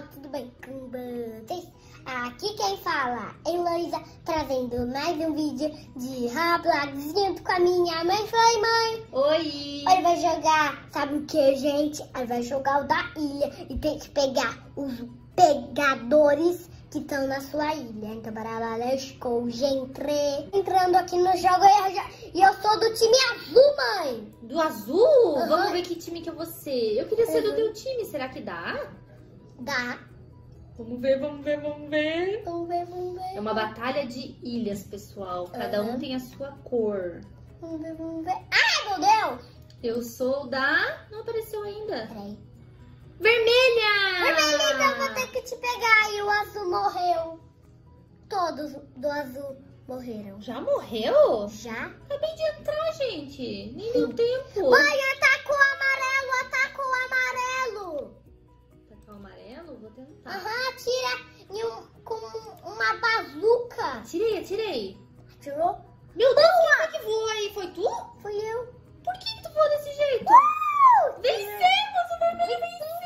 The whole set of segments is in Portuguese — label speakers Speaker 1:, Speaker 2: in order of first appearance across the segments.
Speaker 1: pessoal, tudo bem com vocês? Aqui quem fala é Heloísa, trazendo mais um vídeo de Roblox junto com a minha mãe. Foi, mãe?
Speaker 2: Oi!
Speaker 1: Ele vai jogar, sabe o que, gente? Ele vai jogar o da ilha e tem que pegar os pegadores que estão na sua ilha. Então, para lá, let's go, gente. Entrando aqui no jogo e eu, já- eu sou do time azul, mãe.
Speaker 2: Do azul?
Speaker 1: Aham.
Speaker 2: Vamos ver que time que é você. Eu queria ser do
Speaker 1: Uhum.
Speaker 2: teu time, será que dá?
Speaker 1: Dá.
Speaker 2: Vamos ver, vamos ver, vamos ver.
Speaker 1: Vamos ver, vamos ver.
Speaker 2: É uma batalha de ilhas, pessoal. Cada um
Speaker 1: Aham.
Speaker 2: tem a sua cor.
Speaker 1: Vamos ver, vamos ver. Ai, meu Deus!
Speaker 2: Eu sou da... Não apareceu ainda.
Speaker 1: Peraí.
Speaker 2: Vermelha!
Speaker 1: Vermelhinho, eu vou ter que te pegar. E o azul morreu. Todos do azul morreram.
Speaker 2: Já morreu?
Speaker 1: Já?
Speaker 2: Acabei de entrar, gente. Nem deu tempo.
Speaker 1: Mãe, ataca o
Speaker 2: Atirei.
Speaker 1: Atirou?
Speaker 2: Meu Deus, quem foi que voou aí? Foi tu?
Speaker 1: Fui eu.
Speaker 2: Por que, que tu voou desse jeito?
Speaker 1: Uh!
Speaker 2: Vencemos! O vermelho venceu!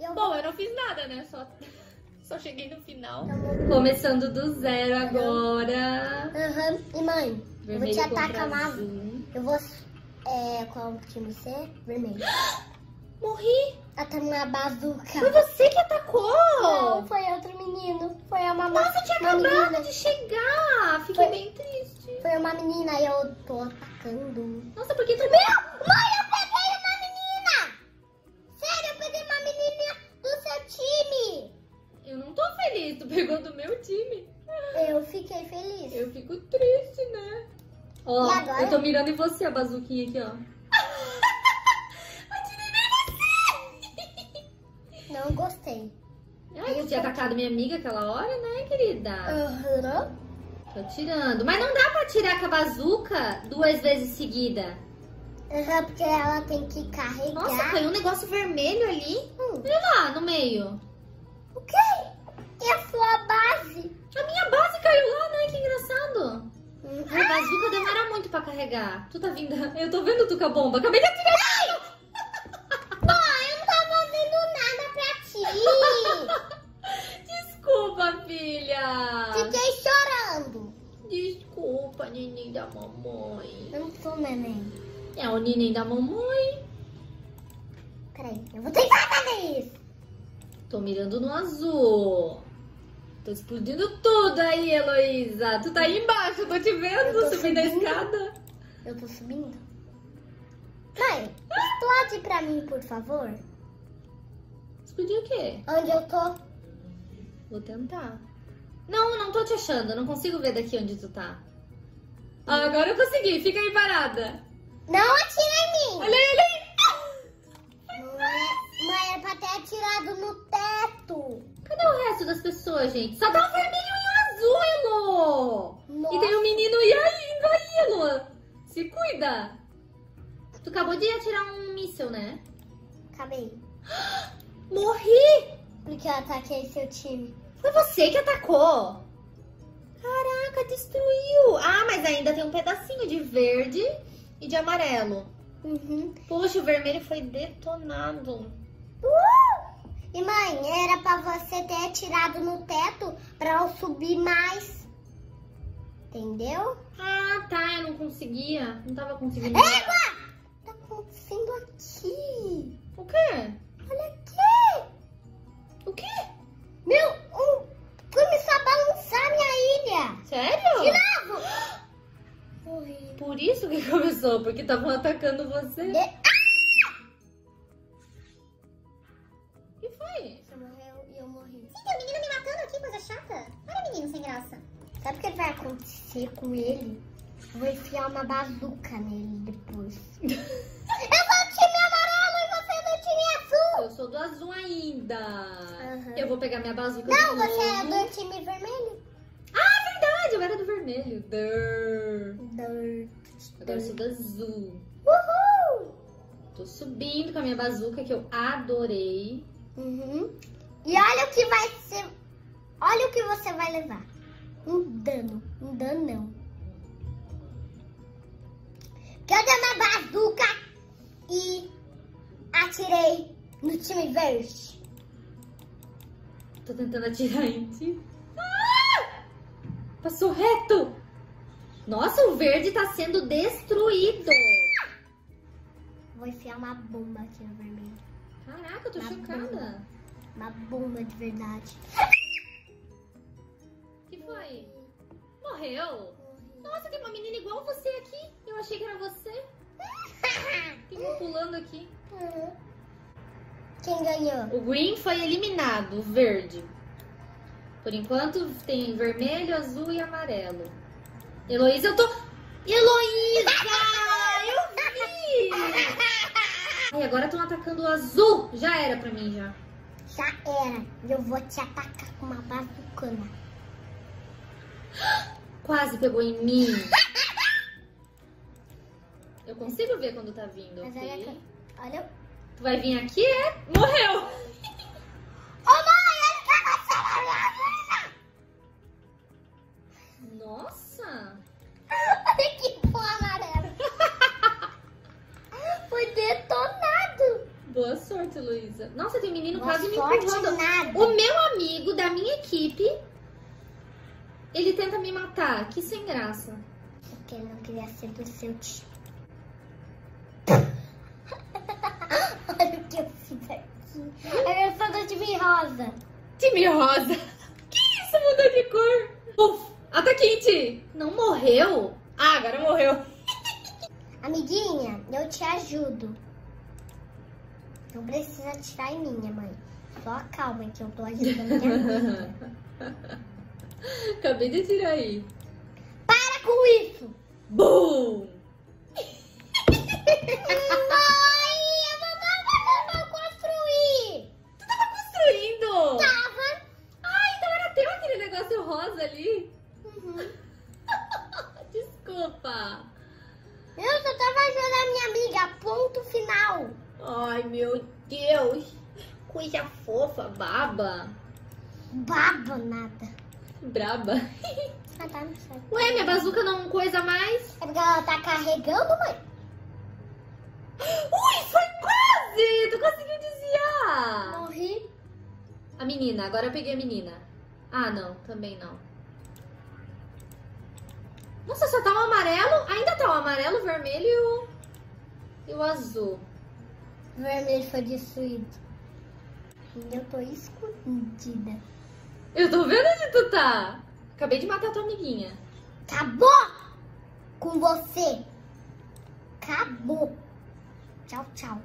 Speaker 1: Eu
Speaker 2: Bom, eu não fiz nada, né? Só, só cheguei no final.
Speaker 1: Então,
Speaker 2: Começando do zero agora.
Speaker 1: Aham. E mãe, eu vou
Speaker 2: Vermelho
Speaker 1: te atacar mais. Eu vou. É, qual time você? Vermelho.
Speaker 2: Morri!
Speaker 1: Ataca uma bazuca.
Speaker 2: Foi você que atacou!
Speaker 1: Não, foi outro menino. Foi uma
Speaker 2: Nossa, tinha
Speaker 1: uma
Speaker 2: acabado
Speaker 1: menina.
Speaker 2: de chegar! Fiquei
Speaker 1: Foi-
Speaker 2: bem triste.
Speaker 1: Foi uma menina e eu tô atacando.
Speaker 2: Nossa, por que tu...
Speaker 1: Meu! Mãe, eu peguei uma menina! Sério, eu peguei uma menina do seu time!
Speaker 2: Eu não tô feliz, tu pegou do meu time.
Speaker 1: Eu fiquei feliz.
Speaker 2: Eu fico triste, né? Ó,
Speaker 1: E agora?
Speaker 2: eu tô mirando em você, a bazuquinha aqui, ó.
Speaker 1: Gostei.
Speaker 2: Ai,
Speaker 1: Eu
Speaker 2: tinha atacado minha amiga aquela hora, né, querida?
Speaker 1: Aham.
Speaker 2: Tô tirando. Mas não dá pra tirar com a bazuca duas vezes seguida.
Speaker 1: Aham, porque ela tem que carregar.
Speaker 2: Nossa, caiu um negócio vermelho ali.
Speaker 1: Hum,
Speaker 2: Olha lá, no meio.
Speaker 1: o quê? E a sua base?
Speaker 2: A minha base caiu lá, né? Que engraçado.
Speaker 1: Uhum.
Speaker 2: A bazuca demora muito pra carregar. Tu tá vindo... Eu tô vendo tu com a bomba. Acabei de atirar.
Speaker 1: Mãe, eu não tava vendo nada pra ti.
Speaker 2: Desculpa, filha.
Speaker 1: Fiquei chorando.
Speaker 2: Desculpa, neném da mamãe.
Speaker 1: Eu não sou neném.
Speaker 2: É o neném da mamãe.
Speaker 1: Peraí, eu vou tentar fazer isso.
Speaker 2: Tô mirando no azul. Tô explodindo tudo aí, Heloísa. Tu tá aí embaixo, tô te vendo
Speaker 1: Eu tô
Speaker 2: subindo a
Speaker 1: subindo.
Speaker 2: escada.
Speaker 1: Eu tô subindo. Mãe, explode pra mim, por favor.
Speaker 2: Explodiu o quê?
Speaker 1: Onde eu tô?
Speaker 2: Vou tentar. Não, não tô te achando. Não consigo ver daqui onde tu tá. Ah, agora eu consegui. Fica aí parada.
Speaker 1: Não atira em mim.
Speaker 2: Olha aí, olha aí.
Speaker 1: Mãe, mãe, era pra ter atirado no teto.
Speaker 2: Cadê o resto das pessoas, gente? Só tá o vermelho e o azul, Elo.
Speaker 1: Nossa.
Speaker 2: E tem o menino e aí, Elo. Se cuida. Tu acabou de atirar um míssel, né?
Speaker 1: Acabei.
Speaker 2: Morri!
Speaker 1: Porque eu ataquei seu time.
Speaker 2: Foi você que atacou? Caraca, destruiu! Ah, mas ainda tem um pedacinho de verde e de amarelo.
Speaker 1: Uhum.
Speaker 2: Poxa, o vermelho foi detonado.
Speaker 1: Uh! E mãe, era pra você ter atirado no teto pra eu subir mais. Entendeu?
Speaker 2: Ah, tá, eu não conseguia. Não tava conseguindo.
Speaker 1: Égua! Tá acontecendo aqui.
Speaker 2: Porque estavam atacando você.
Speaker 1: De... Ah!
Speaker 2: O que foi?
Speaker 1: Você morreu e eu morri.
Speaker 3: Sim, tem um menino me matando aqui, coisa chata. Olha, menino sem graça.
Speaker 1: Sabe o que vai acontecer com ele? Eu vou enfiar uma bazuca nele depois. eu sou o time amarelo e você é do time azul.
Speaker 2: Eu sou do azul ainda.
Speaker 1: Aham.
Speaker 2: Eu vou pegar minha bazuca
Speaker 1: Não, você é do time vermelho.
Speaker 2: Ah, verdade, eu era do vermelho. Durr. Agora eu sou azul.
Speaker 1: Uhul!
Speaker 2: Tô subindo com a minha bazuca que eu adorei.
Speaker 1: Uhum. E olha o que vai ser. Olha o que você vai levar. Um dano. Um dano não. Que eu dei uma bazuca e atirei no time verde.
Speaker 2: Tô tentando atirar em ti. Ah! Passou reto. Nossa, o verde tá sendo destruído.
Speaker 1: Vou enfiar uma bomba aqui no vermelho.
Speaker 2: Caraca, eu tô
Speaker 1: Uma
Speaker 2: chocada.
Speaker 1: Uma bomba de verdade.
Speaker 2: O que foi? Morreu? Nossa, tem uma menina igual você aqui. Eu achei que era você. Tem um pulando aqui.
Speaker 1: Quem ganhou?
Speaker 2: O green foi eliminado, o verde. Por enquanto tem vermelho, azul e amarelo. Heloísa, eu tô. Heloísa! Eu vi! Ai, agora estão atacando o azul. Já era pra mim já.
Speaker 1: Já era. Eu vou te atacar com uma bazucana.
Speaker 2: Quase pegou em mim. Eu consigo ver quando tá vindo,
Speaker 1: Mas
Speaker 2: ok?
Speaker 1: olha, aqui. olha.
Speaker 2: Tu vai vir aqui, é? Morreu!
Speaker 1: Ele
Speaker 2: tenta me matar. Que sem graça.
Speaker 1: Porque eu não queria ser do seu time. Olha o que eu fiz aqui. Eu sou do time rosa.
Speaker 2: Time rosa. Que isso? Mudou de cor. Uf, ataquinte. Não morreu? Ah, agora morreu.
Speaker 1: Amiguinha, eu te ajudo. Não precisa atirar em minha mãe. Só calma que eu tô ajudando minha.
Speaker 2: Acabei de tirar aí.
Speaker 1: Para com isso!
Speaker 2: Bum! Braba.
Speaker 1: Ah, tá, não sei.
Speaker 2: Ué, minha bazuca não coisa mais?
Speaker 1: É porque ela tá carregando, mãe?
Speaker 2: Ui, foi quase! Tu conseguiu desviar!
Speaker 1: Morri.
Speaker 2: A menina, agora eu peguei a menina. Ah, não, também não. Nossa, só tá o amarelo. Ainda tá o amarelo, o vermelho e o, e o azul.
Speaker 1: O vermelho foi destruído. E eu tô escondida.
Speaker 2: Eu tô vendo onde tu tá. Acabei de matar tua amiguinha.
Speaker 1: Acabou com você. Acabou. Tchau, tchau.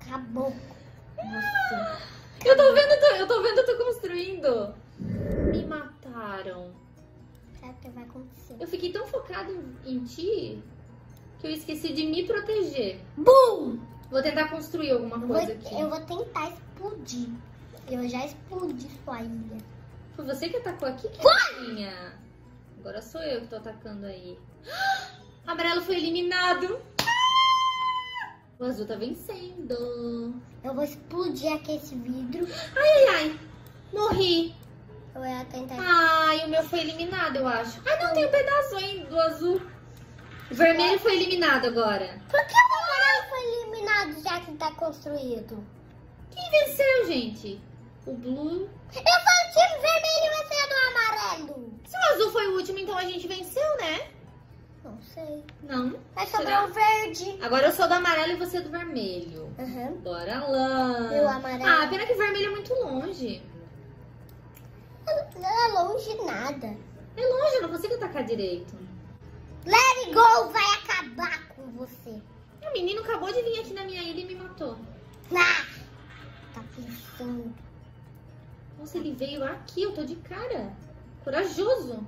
Speaker 1: Acabou com você.
Speaker 2: Eu tô vendo, tu, eu tô vendo tu construindo. Me mataram.
Speaker 1: Sabe o que vai acontecer?
Speaker 2: Eu fiquei tão focada em, em ti que eu esqueci de me proteger.
Speaker 1: Bum!
Speaker 2: Vou tentar construir alguma
Speaker 1: Eu vou,
Speaker 2: coisa aqui.
Speaker 1: eu vou tentar explodir. Eu já explodi sua ilha.
Speaker 2: Foi você que atacou aqui, Quietinha? Agora sou eu que tô atacando aí. Amarelo foi eliminado. O azul tá vencendo.
Speaker 1: Eu vou explodir aqui esse vidro.
Speaker 2: Ai, ai, ai. Morri.
Speaker 1: Eu ia tentar.
Speaker 2: Ai, o meu foi eliminado, eu acho. Ai, não, tem um pedaço ainda do azul. O vermelho foi eliminado agora.
Speaker 1: Por que o amarelo foi eliminado já que tá construído?
Speaker 2: Quem venceu, gente? O blue.
Speaker 1: Eu o time vermelho é do amarelo.
Speaker 2: Se o azul foi o último, então a gente venceu, né?
Speaker 1: Não sei.
Speaker 2: Não.
Speaker 1: Vai sobrar o verde.
Speaker 2: Agora eu sou do amarelo e você é do vermelho.
Speaker 1: Aham.
Speaker 2: Bora lá.
Speaker 1: Eu amarelo.
Speaker 2: Ah, pena que o vermelho é muito longe.
Speaker 1: Não é longe nada.
Speaker 2: É longe, eu não consigo atacar direito.
Speaker 1: Let it go vai acabar com você.
Speaker 2: O menino acabou de vir aqui na minha ilha e me matou.
Speaker 1: Ah, tá pensando.
Speaker 2: Nossa, ele veio aqui, eu tô de cara. Corajoso.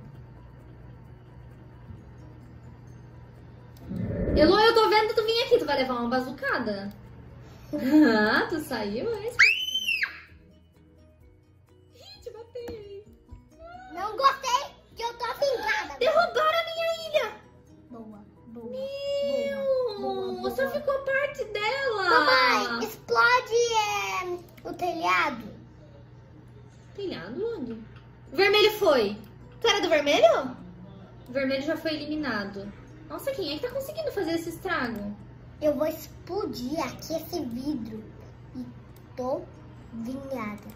Speaker 2: Elo, eu tô vendo tu vir aqui, tu vai levar uma bazucada. Ah, tu saiu, é? Ih, te batei.
Speaker 1: Não gostei que eu tô vingada.
Speaker 2: Derrubaram a minha ilha.
Speaker 1: Boa, boa.
Speaker 2: Meu,
Speaker 1: boa, boa.
Speaker 2: só ficou parte dela.
Speaker 1: Mamãe, explode é, o telhado.
Speaker 2: Telhado onde? Vermelho foi. Tu era do vermelho? O vermelho já foi eliminado. Nossa, quem é que tá conseguindo fazer esse estrago?
Speaker 1: Eu vou explodir aqui esse vidro. E tô vinhada.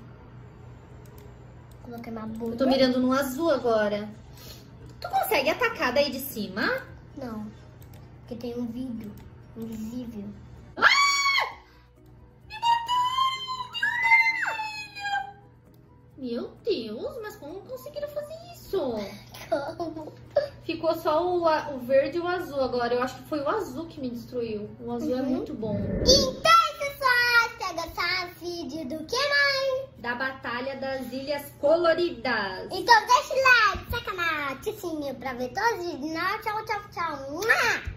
Speaker 1: Coloquei uma bunda.
Speaker 2: Eu tô mirando no azul agora. Tu consegue atacar daí de cima?
Speaker 1: Não, porque tem um vidro invisível.
Speaker 2: Meu Deus, mas como conseguiram fazer isso?
Speaker 1: Como?
Speaker 2: Ficou só o, a- o verde e o azul agora. Eu acho que foi o azul que me destruiu. O azul é
Speaker 1: Uhum.
Speaker 2: muito bom.
Speaker 1: Então, pessoal, se gostaram do vídeo do que mais?
Speaker 2: Da Batalha das Ilhas Coloridas.
Speaker 1: Então deixa o like, sacanagem, sininho pra ver todos os vídeos. Tchau, tchau, tchau.